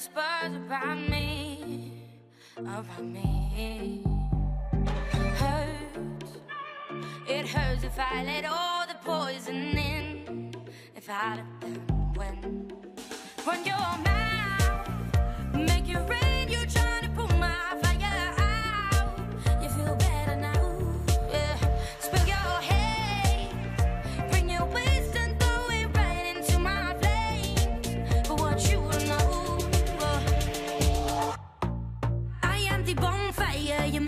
whispers about me, about me. Hurts, it hurts if I let all the poison in, if I let them win. When you're mad.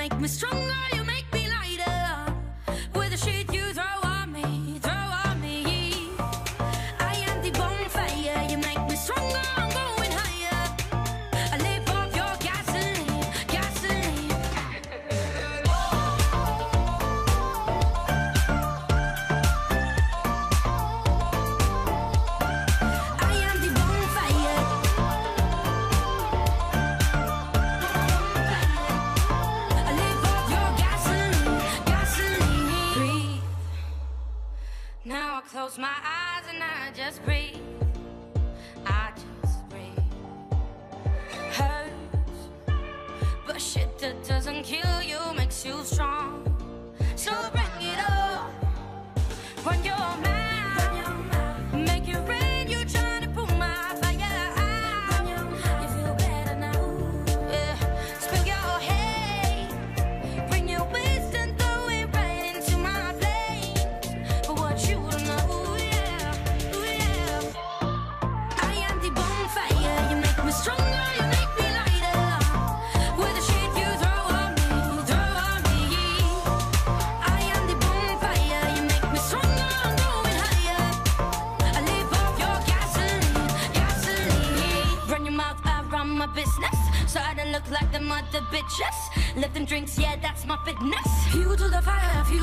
make me stronger. close my eyes and I just breathe. I just breathe. Hurts, but shit that doesn't kill business. Don't look like the mother bitches. Lifting drinks, yeah, that's my fitness. Fuel to the fire, fuel